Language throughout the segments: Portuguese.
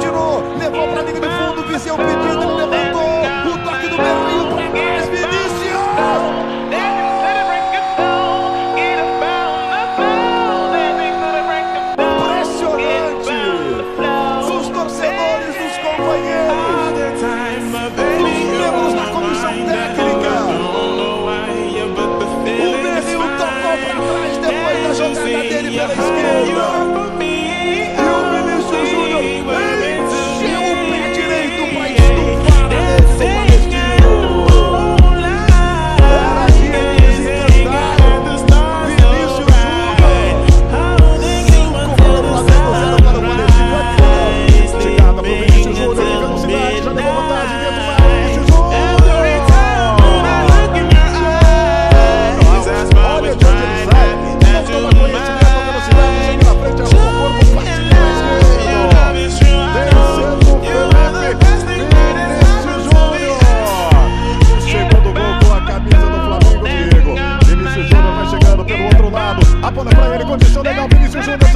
tirou, levou pra linha de fundo, Viseu pedindo, ele levantou.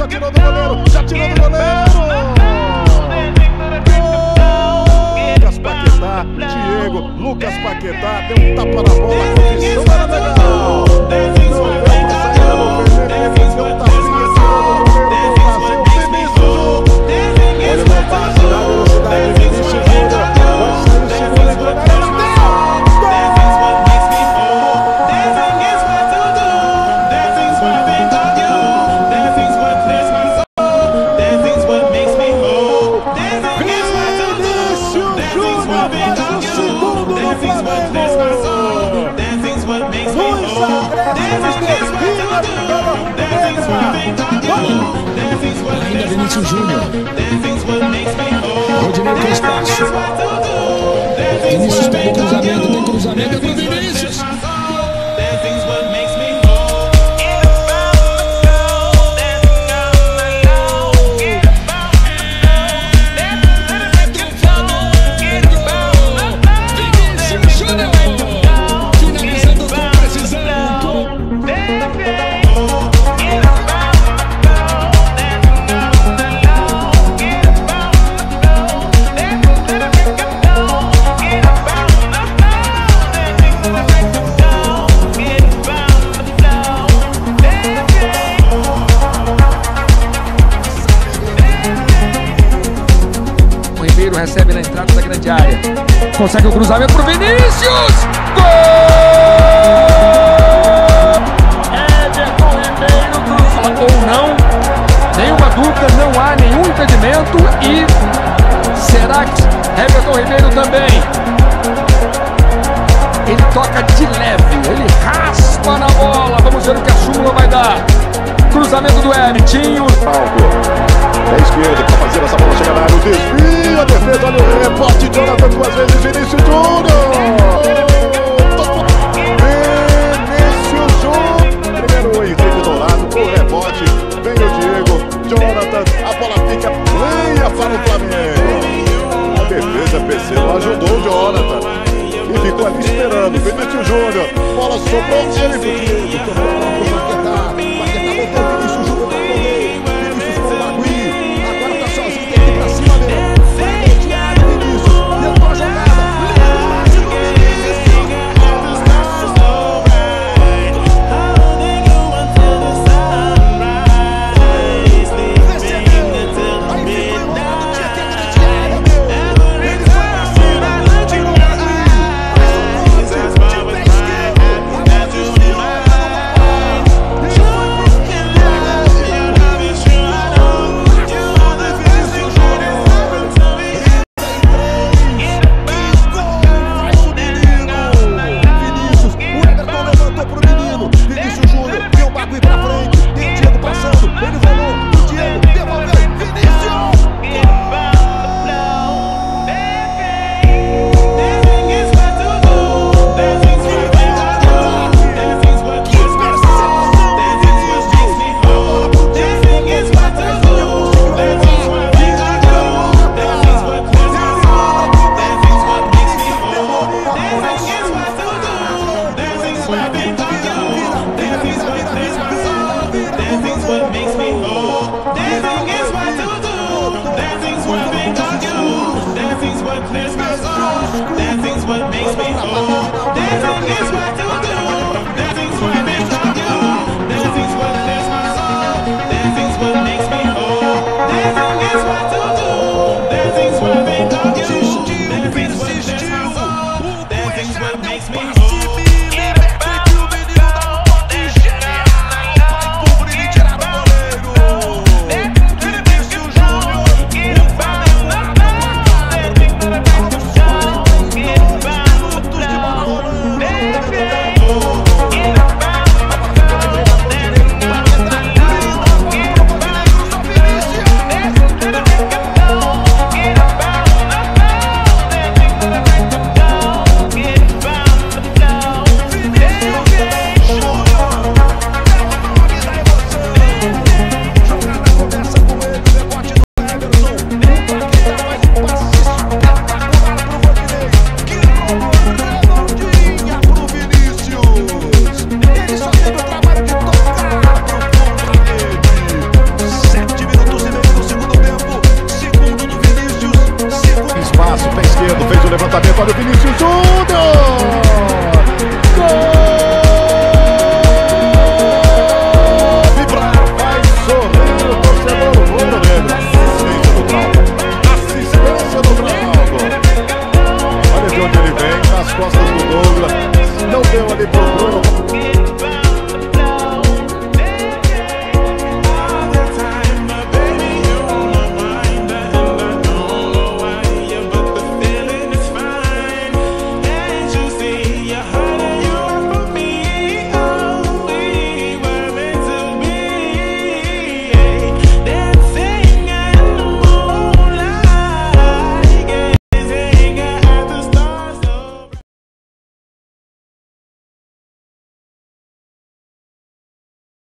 Já tirou do goleiro, já tirou do goleiro. Lucas Paquetá, Diego, Lucas Paquetá, deu um tapa na bola, condição era legal. Segundo do Flamengo. Luiz Ainda Vinícius Júnior. Rodinei. Vinícius pega o cruzamento, tem cruzamento. É Vinícius. Vinícius recebe na entrada da grande área. Consegue o cruzamento pro Vinícius! Gol! Everton Ribeiro cruza ou não. Nenhuma dúvida, não há nenhum impedimento e será que Everton Ribeiro também? Ele toca de leve, ele raspa na bola. Vamos ver o que a súmula vai dar. Cruzamento do Evertinho. Alto. Da esquerda para fazer essa bola chegar na área. O desvio, a defesa, olha o rebote. Jonathan duas vezes. Vinícius Júnior. Vinícius Júnior. Primeiro o Henrique do lado. O rebote. Vem o Diego. Jonathan. A bola fica linha para o Flamengo. A defesa PC não ajudou o Jonathan. E ficou ali esperando. Vinícius Júnior. Bola sobrou. Ele pro what makes me whole. Dancing is what to do. Dancing's what makes you. do. Dancing's what clears my soul. Dancing's what makes me whole. Dancing is what to do. levantamento para o Vinícius Júnior.